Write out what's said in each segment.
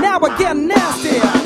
Now I get nasty.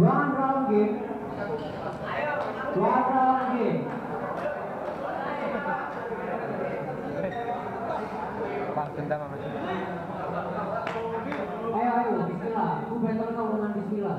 One round game. One round game. Bang, dendam sama Ayo, ayo, bismillah. Ku better kau dengan bismillah.